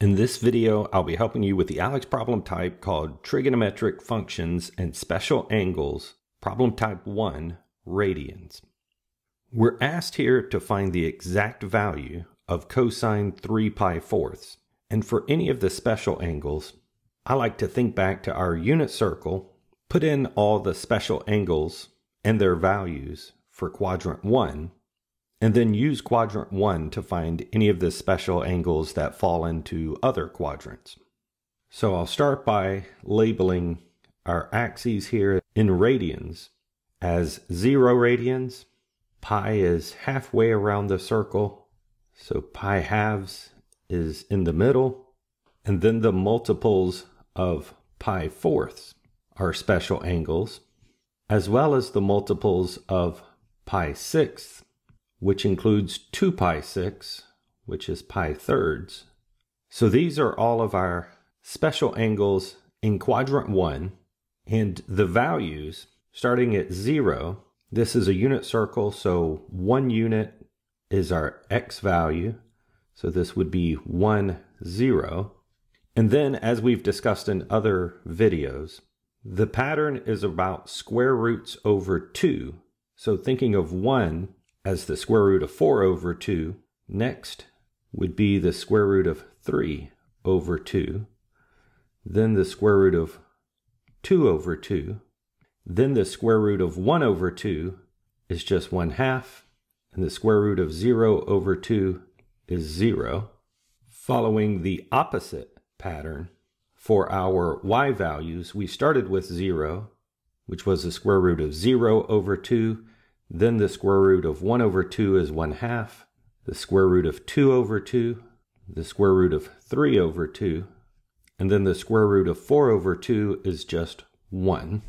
In this video, I'll be helping you with the ALEKS problem type called Trigonometric Functions and Special Angles, problem type 1, radians. We're asked here to find the exact value of cosine 3 pi fourths. And for any of the special angles, I like to think back to our unit circle, put in all the special angles and their values for quadrant 1, and then use quadrant one to find any of the special angles that fall into other quadrants. So I'll start by labeling our axes here in radians as zero radians. Pi is halfway around the circle, so pi halves is in the middle. And then the multiples of pi fourths are special angles, as well as the multiples of pi sixths which includes 2 pi 6, which is pi thirds. So these are all of our special angles in quadrant 1, and the values starting at 0, this is a unit circle, so 1 unit is our x value, so this would be 1, 0. And then, as we've discussed in other videos, the pattern is about square roots over 2. So thinking of 1 as the square root of 4 over 2. Next would be the square root of 3 over 2. Then the square root of 2 over 2. Then the square root of 1 over 2 is just 1 half. And the square root of 0 over 2 is 0. Following the opposite pattern for our y values, we started with 0, which was the square root of 0 over 2 then the square root of 1 over 2 is 1 half. The square root of 2 over 2. The square root of 3 over 2. And then the square root of 4 over 2 is just 1.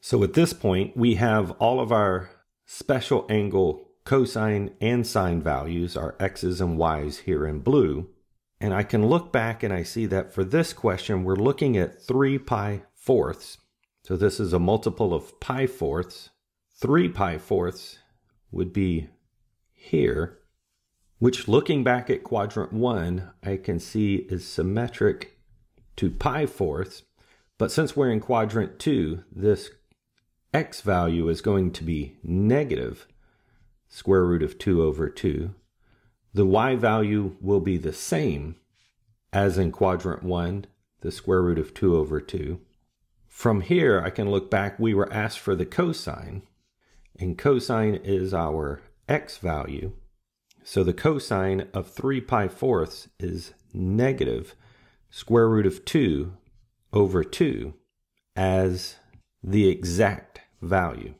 So at this point, we have all of our special angle cosine and sine values, our x's and y's here in blue. And I can look back and I see that for this question, we're looking at 3 pi fourths. So this is a multiple of pi fourths. 3 pi fourths would be here, which looking back at quadrant 1, I can see is symmetric to pi fourths. But since we're in quadrant 2, this x value is going to be negative square root of 2 over 2. The y value will be the same as in quadrant 1, the square root of 2 over 2. From here, I can look back, we were asked for the cosine and cosine is our x value. So the cosine of 3 pi fourths is negative square root of 2 over 2 as the exact value.